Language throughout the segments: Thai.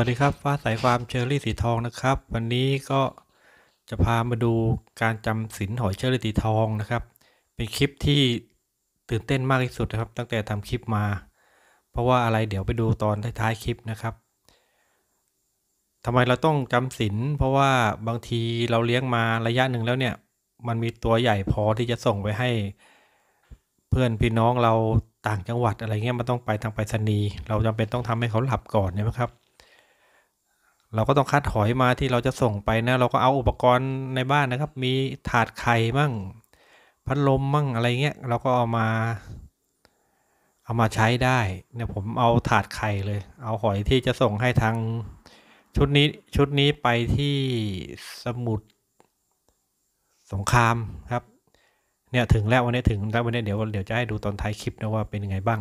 สวัสดีครับ ฟ้าใสฟาร์มเชอรี่สีทองนะครับ วันนี้ก็จะพามาดูการจำศีลหอยเชอรี่สีทองนะครับ เป็นคลิปที่ตื่นเต้นมากที่สุดนะครับ ตั้งแต่ทำคลิปมา เพราะว่าอะไรเดี๋ยวไปดูตอนท้ายๆคลิปนะครับทำไมเราต้องจำศีลเพราะว่าบางทีเราเลี้ยงมาระยะหนึ่งแล้วเนี่ย มันมีตัวใหญ่พอที่จะส่งไปให้ เพื่อนพี่น้องเราต่างจังหวัดอะไรเงี้ยมันต้องไปทางไปรษณีย์เราจำเป็นต้องทำให้เขาหลับก่อนใช่ไหมครับ เราก็ต้องคัดหอยมาที่เราจะส่งไปนะ เราก็เอาอุปกรณ์ในบ้านนะครับ มีถาดไข่มั่ง พัดลมมั่งอะไรเงี้ยเราก็เอามา เอามาใช้ได้เนี่ยผมเอาถาดไข่เลย เอาหอยที่จะส่งให้ทางชุดนี้ชุดนี้ไปที่สมุทรสงครามครับ เนี่ยถึงแล้ววันนี้ถึงแล้ววันนี้เดี๋ยวเดี๋ยวจะให้ดูตอนท้ายคลิปนะว่าเป็นยังไงบ้าง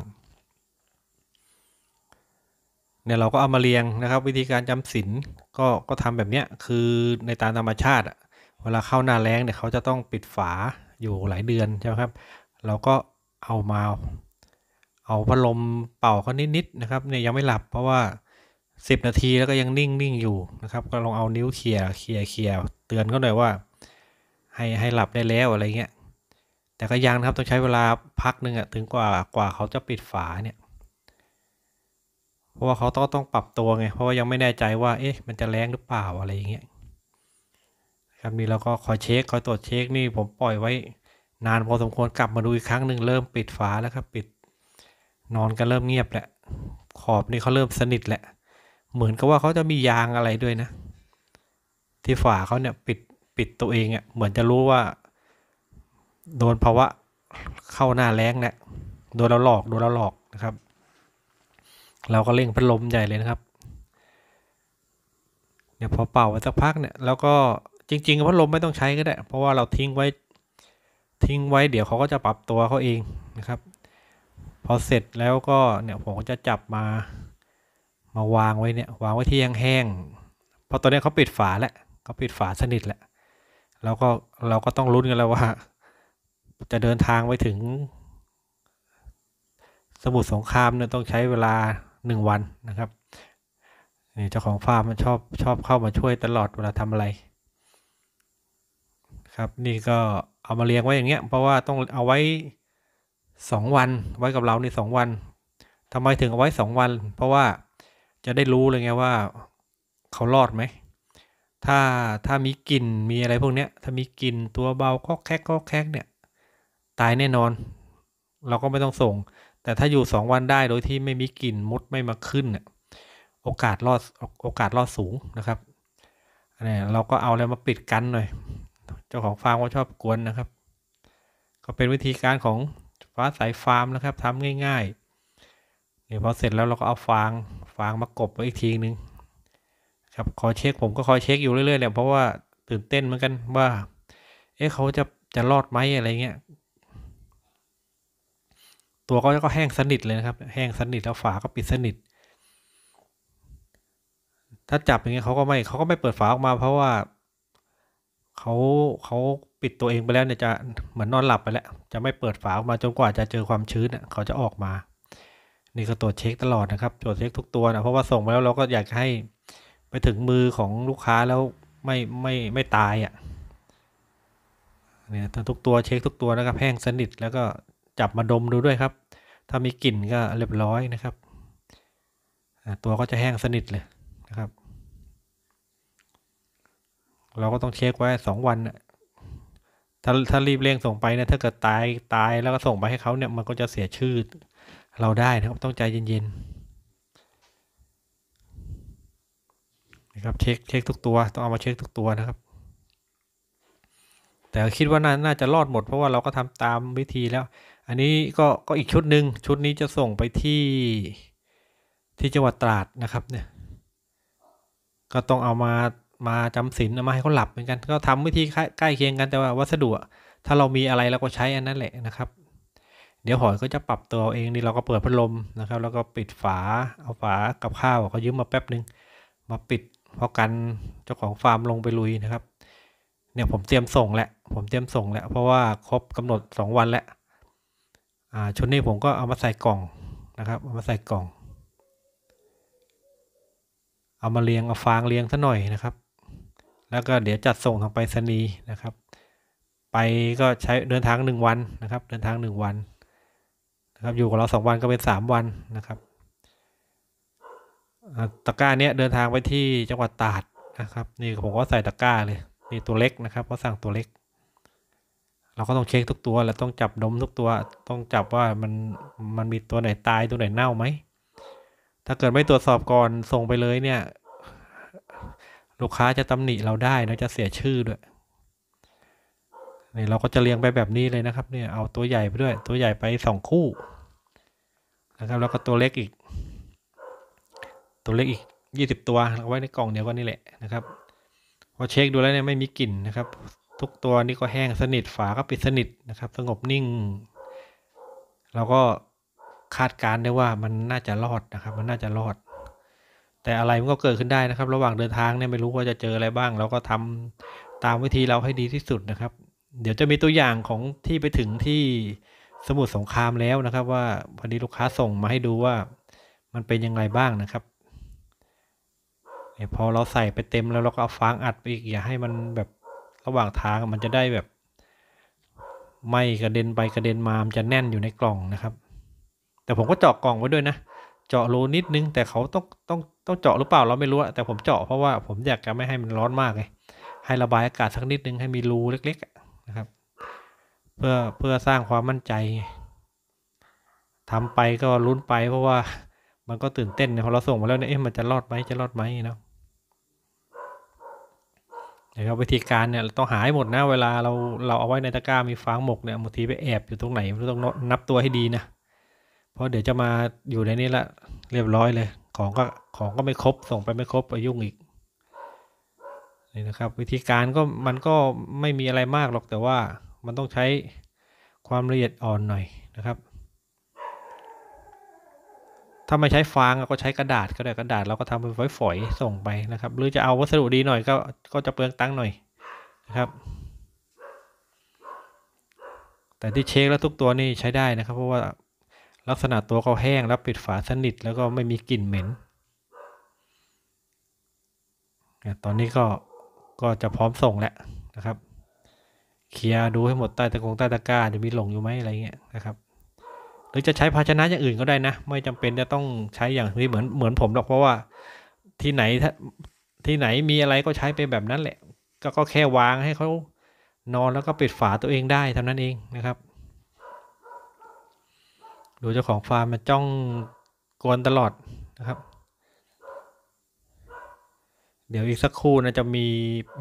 เนี่ยเราก็เอามาเรียงนะครับ วิธีการจำศีลก็ก็ทำแบบเนี้ยคือในตามธรรมชาติเวลาเข้าหน้าแล้งเนี่ยเขาจะต้องปิดฝาอยู่หลายเดือนใช่ไหมครับ เราก็เอามาเอาพัดลมเป่าเขานิดๆนะครับเนี่ยยังไม่หลับเพราะว่า 10 นาทีแล้วก็ยังนิ่งนิ่งอยู่นะครับ ก็ลองเอานิ้วเขี่ยเขี่ยเขี่ยเตือนเขาหน่อยว่า ให้ให้หลับได้แล้วอะไรเงี้ยแต่ก็ยังนะครับต้องใช้เวลาพักหนึ่งอะถึงกว่ากว่าเขาจะปิดฝาเนี่ย เพราะว่าเขาต้องต้องปรับตัวไง เพราะว่ายังไม่แน่ใจว่า เอ๊ะ มันจะแรงหรือเปล่าอะไรอย่างเงี้ยครับนี่เราก็คอยเช็คคอยตรวจเช็คนี่ผมปล่อยไว้ นานพอสมควรกลับมาดูอีกครั้งหนึ่งเริ่มปิดฝาแล้วครับปิด นอนกันเริ่มเงียบแหละ ขอบนี่เขาเริ่มสนิทแหละ เหมือนกับว่าเขาจะมียางอะไรด้วยนะ ที่ฝาเขาเนี่ยปิดปิดตัวเองอะ่ะเหมือนจะรู้ว่า โดนภาวะเข้าหน้าแรงเนี่ยโดนเราหลอกโดนเราหลอกนะครับ เราก็เร่งพัดลมใหญ่เลยนะครับเนี่ยพอเป่าไปสักพักเนี่ยแล้วก็จริงๆพัดลมไม่ต้องใช้ก็ได้ เพราะว่าเราทิ้งไว้ทิ้งไว้เดี๋ยวเขาก็จะปรับตัวเขาเองนะครับ พอเสร็จแล้วก็เนี่ยผมก็จะจับมามาวางไว้เนี่ยวางไว้ที่แห้งๆเพราะตอนนี้เขาปิดฝาแล้วเขาปิดฝาสนิทแล้วแล้วก็เราก็ต้องลุ้นกันแล้วว่า จะเดินทางไปถึง สมุทรสงครามเนี่ยต้องใช้เวลา หนึ่งวันนะครับนี่เจ้าของฟาร์มมันชอบชอบเข้ามาช่วยตลอดเวลาทำอะไร ครับนี่ก็เอามาเรียงไว้อย่างเงี้ยเพราะว่าต้องเอาไว้สองวันไว้กับเราในสองวันทำไมถึงเอาไว้สองวัน เพราะว่าจะได้รู้เลยไงว่าเขารอดไหมถ้าถ้ามีกลิ่นมีอะไรพวกเนี้ยถ้ามีกลิ่นตัวเบาก็แคกก็แคกเนี่ยตายแน่นอน เราก็ไม่ต้องส่ง แต่ถ้าอยู่สองวันได้โดยที่ไม่มีกลิ่นมดไม่มาขึ้นเนี่ยโอกาสรอดโอกาสรอดสูงนะครับนี่เราก็เอาอะไรมาปิดกันหน่อย เจ้าของฟาร์มก็ชอบกวนนะครับ ก็เป็นวิธีการของฟ้าสายฟาร์มนะครับทำง่ายๆเนี่ยพอเสร็จแล้วเราก็เอาฟางฟางมากบไว้อีกทีนึงครับคอยเช็คผมก็คอยเช็คอยู่เรื่อยๆเนี่ยเพราะว่าตื่นเต้นเหมือนกันว่า เอ๊ะเขาจะจะรอดไหมอะไรเงี้ย ตัวก็ก็แห้งสนิทเลยนะครับ แห้งสนิทแล้วฝาก็ปิดสนิท ถ้าจับอย่างเงี้ยเขาก็ไม่เขาก็ไม่เปิดฝาออกมา เพราะว่าเขาเขาปิดตัวเองไปแล้วเนี่ยจะเหมือนนอนหลับไปแล้ว จะไม่เปิดฝาออกมาจนกว่าจะเจอความชื้นเขาจะออกมา นี่ก็ตรวจเช็คตลอดนะครับตรวจเช็คทุกตัวนะเพราะว่าส่งไปแล้วเราก็อยากให้ไปถึงมือของลูกค้าแล้วไม่ไม่ไม่ตายอะ่ะเนี่ยทุกตัวเช็คทุกตัวนะครับแห้งสนิทแล้วก็ จับมาดมดูด้วยครับ ถ้ามีกลิ่นก็เรียบร้อยนะครับ ตัวก็จะแห้งสนิทเลยนะครับ เราก็ต้องเช็คไว้สองวันถ้าถ้ารีบเร่งส่งไปเนี่ยถ้าเกิดตายตายแล้วก็ส่งไปให้เขาเนี่ยมันก็จะเสียชื่อเราได้นะครับ ต้องใจเย็นๆนะครับเช็คเช็คทุกตัวต้องเอามาเช็คทุกตัวนะครับ แต่คิดว่าน่าน่าจะรอดหมดเพราะว่าเราก็ทำตามวิธีแล้ว อันนี้ก็ก็อีกชุดหนึ่งชุดนี้จะส่งไปที่ที่จังหวัดตราดนะครับเนี่ยก็ต้องเอามามาจำศีลมาให้เขาหลับเหมือนกัน ก็ทำวิธีใกล้เคียงกันแต่ว่าวัสดุถ้าเรามีอะไรเราก็ใช้อันนั้นแหละนะครับ เดี๋ยวหอยก็จะปรับตัวเองนี่เราก็เปิดพัดลมนะครับ แล้วก็ปิดฝาเอาฝากับข้าวเขายืมมาแป๊บนึงมาปิดเพราะกันเจ้าของฟาร์มลงไปลุยนะครับ เนี่ยผมเตรียมส่งแหละผมเตรียมส่งแล้วเพราะว่าครบกำหนดสองวันแล้ว ชุดนี้ผมก็เอามาใส่กล่องนะครับ เอามาใส่กล่อง เอามาเรียงเอาฟางเรียงซะหน่อยนะครับ แล้วก็เดี๋ยวจัดส่งทางไปรษณีย์นะครับ ไปก็ใช้เดินทางหนึ่งวันนะครับ เดินทางหนึ่งวันนะครับ อยู่กับเราสองวันก็เป็นสามวันนะครับตะกร้าเนี้ยเดินทางไปที่จังหวัดตราดนะครับ นี่ผมก็ใส่ตะกร้าเลยนี่ตัวเล็กนะครับเพราะสั่งตัวเล็ก เราก็ต้องเช็คทุกตัว แล้วต้องจับดมทุกตัว ต้องจับว่ามันมันมีตัวไหนตายตัวไหนเน่าไหม ถ้าเกิดไม่ตรวจสอบก่อนส่งไปเลยเนี่ย ลูกค้าจะตำหนิเราได้นะจะเสียชื่อด้วยนี่เราก็จะเรียงไปแบบนี้เลยนะครับเนี่ยเอาตัวใหญ่ไปด้วย ตัวใหญ่ไปสองคู่นะครับแล้วก็ตัวเล็กอีก ตัวเล็กอีกยี่สิบตัวเอาไว้ในกล่องเดียวกันนี่แหละนะครับพอเช็คดูแล้วเนี่ยไม่มีกลิ่นนะครับ ทุกตัวนี่ก็แห้งสนิทฝาก็ปิดสนิทนะครับ สงบนิ่ง เราก็คาดการณ์ได้ว่ามันน่าจะรอดนะครับ มันน่าจะรอด แต่อะไรมันก็เกิดขึ้นได้นะครับ ระหว่างเดินทางเนี่ยไม่รู้ว่าจะเจออะไรบ้าง เราก็ทำตามวิธีเราให้ดีที่สุดนะครับ เดี๋ยวจะมีตัวอย่างของที่ไปถึงที่สมุทรสงครามแล้วนะครับ ว่าพอดีลูกค้าส่งมาให้ดูว่ามันเป็นยังไงบ้างนะครับพอเราใส่ไปเต็มแล้วเราก็เอาฟางอัดไปอีกอย่าให้มันแบบ ระหว่างทางมันจะได้แบบ ไม่กระเด็นไปกระเด็นมา มันจะแน่นอยู่ในกล่องนะครับ แต่ผมก็เจาะกล่องไว้ด้วยนะ เจาะรูนิดนึง แต่เขาต้องต้องต้องเจาะหรือเปล่าเราไม่รู้อะแต่ผมเจาะเพราะว่าผมอยากจะไม่ให้มันร้อนมากไง ให้ระบายอากาศสักนิดนึงให้มีรูเล็กๆนะครับ เพื่อเพื่อสร้างความมั่นใจไงทำไปก็ลุ้นไปเพราะว่ามันก็ตื่นเต้นนะพอเราส่งมาแล้วเนี่ยเอ๊ะมันจะรอดไหมจะรอดไหมเนาะ นะครับวิธีการเนี่ยต้องหาให้หมดนะเวลาเราเราเอาไว้ในตะกร้ามีฟางหมกเนี่ยบางทีไปแอบอยู่ตรงไหนเราต้องนับตัวให้ดีนะเพราะเดี๋ยวจะมาอยู่ในนี้ละเรียบร้อยเลย ของก็ของก็ไม่ครบส่งไปไม่ครบไปยุ่งอีกนี่นะครับ วิธีการก็มันก็ไม่มีอะไรมากหรอกแต่ว่ามันต้องใช้ความละเอียดอ่อนหน่อยนะครับ ถ้าไม่ใช้ฟางก็ใช้กระดาษก็ได้กระดาษเราก็ทำเป็นฝอยๆส่งไปนะครับ หรือจะเอาวัสดุดีหน่อยก็ก็จะเปลืองตังค์หน่อยนะครับ แต่ที่เช็คแล้วทุกตัวนี่ใช้ได้นะครับ เพราะว่าลักษณะตัวเขาแห้งแล้วปิดฝาสนิทแล้วก็ไม่มีกลิ่นเหม็นตอนนี้ก็ก็จะพร้อมส่งแล้วนะครับ เคลียร์ดูให้หมดใต้ตะกงใต้ตะกร้าจะมีหลงอยู่ไหมอะไรเงี้ยนะครับ รือจะใช้ภาชนะอย่างอื่นก็ได้นะ ไม่จำเป็นจะต้องใช้อย่างนี้เหมือนเหมือนผมหรอกเพราะว่าที่ไหนที่ไหนมีอะไรก็ใช้ไปแบบนั้นแหละ ก็ก็แค่วางให้เขานอนแล้วก็ปิดฝาตัวเองได้เท่านั้นเองนะครับดูเจ้าของฟาร์มมันจ้องกวนตลอดนะครับ เดี๋ยวอีกสักครู่นะจะมี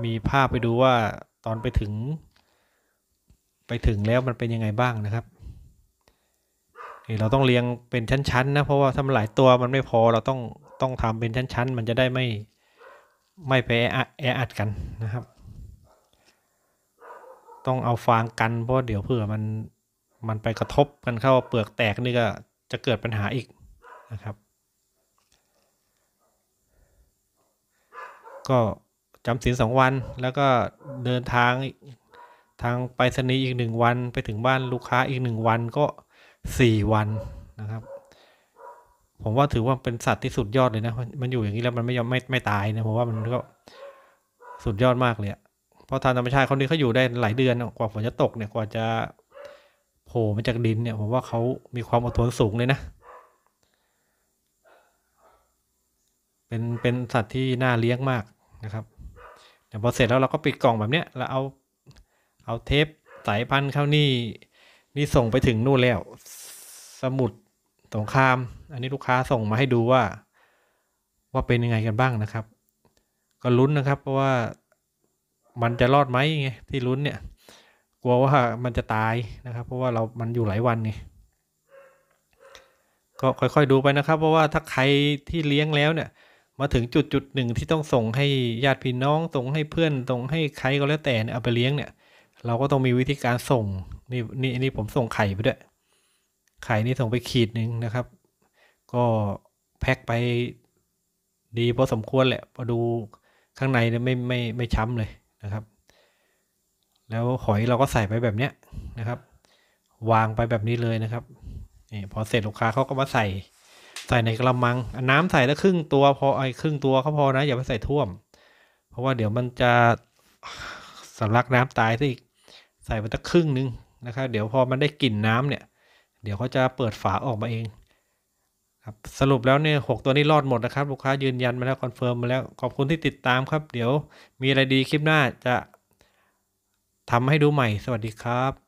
มีภาพไปดูว่าตอนไปถึง ไปถึงแล้วมันเป็นยังไงบ้างนะครับ นี่เราต้องเรียงเป็นชั้นๆนะเพราะว่าถ้ามันหลายตัวมันไม่พอเราต้องต้องทำเป็นชั้นๆ มันจะได้ไม่ไม่ไปแออัดแออัดกันนะครับ ต้องเอาฟางกันเพราะเดี๋ยวเผื่อมันมันไปกระทบกันเข้าเปลือกแตกนี่ก็จะเกิดปัญหาอีกนะครับก็จำศีลสองวันแล้วก็เดินทางทางไปรษณีอีกหนึ่งวันไปถึงบ้านลูกค้าอีกหนึ่งวันก็ สี่วันนะครับ ผมว่าถือว่าเป็นสัตว์ที่สุดยอดเลยนะ มันอยู่อย่างนี้แล้วมันไม่ยอมไม่ไม่ตายนะผมว่ามันก็สุดยอดมากเลยอะเพราะทางธรรมชาติเขานี่เขาอยู่ได้หลายเดือนกว่าฝนจะตกเนี่ยกว่าจะโผล่มาจากดินเนี่ยผมว่าเขามีความอดทนสูงเลยนะ เป็นเป็นสัตว์ที่น่าเลี้ยงมากนะครับเดี๋ยวพอเสร็จแล้วเราก็ปิดกล่องแบบเนี้ยแล้วเอาเอาเทปสายพันธุ์เข้านี่ นี่ส่งไปถึงนู่นแล้ว สมุดสงคราม อันนี้ลูกค้าส่งมาให้ดูว่า ว่าเป็นยังไงกันบ้างนะครับ ก็ลุ้นนะครับ เพราะว่ามันจะรอดไหมไงที่ลุ้นเนี่ย กลัวว่ามันจะตายนะครับ เพราะว่าเรามันอยู่หลายวันไงก็ค่อยๆดูไปนะครับ เพราะว่าถ้าใครที่เลี้ยงแล้วเนี่ย มาถึงจุดจุดหนึ่งที่ต้องส่งให้ญาติพี่น้องส่งให้เพื่อนส่งให้ใครก็แล้วแต่เนี่ยเอาไปเลี้ยงเนี่ย เราก็ต้องมีวิธีการส่ง นี่นี่นี่ผมส่งไข่ไปด้วย ไข่นี่ส่งไปขีดหนึ่งนะครับ ก็แพ็คไปดีพอสมควรแหละพอดูข้างในเนี่ยไม่ไม่ไม่ช้ำเลยนะครับ แล้วหอยเราก็ใส่ไปแบบเนี้ยนะครับ วางไปแบบนี้เลยนะครับนี่พอเสร็จลูกค้าเขาก็มาใส่ใส่ในกระมัง น้ำใส่แล้วครึ่งตัวพอไอ้ครึ่งตัวก็พอนะ อย่าไปใส่ท่วม เพราะว่าเดี๋ยวมันจะสำลักน้ำตายซะอีก ใส่ไปตั้งครึ่งนึง นะครับเดี๋ยวพอมันได้กลิ่นน้ำเนี่ย เดี๋ยวเขาจะเปิดฝาออกมาเองครับสรุปแล้วเนี่ยหกตัวนี้รอดหมดนะครับลูกค้ายืนยันมาแล้ว confirm มาแล้วขอบคุณที่ติดตามครับ เดี๋ยวมีอะไรดีคลิปหน้าจะทำให้ดูใหม่สวัสดีครับ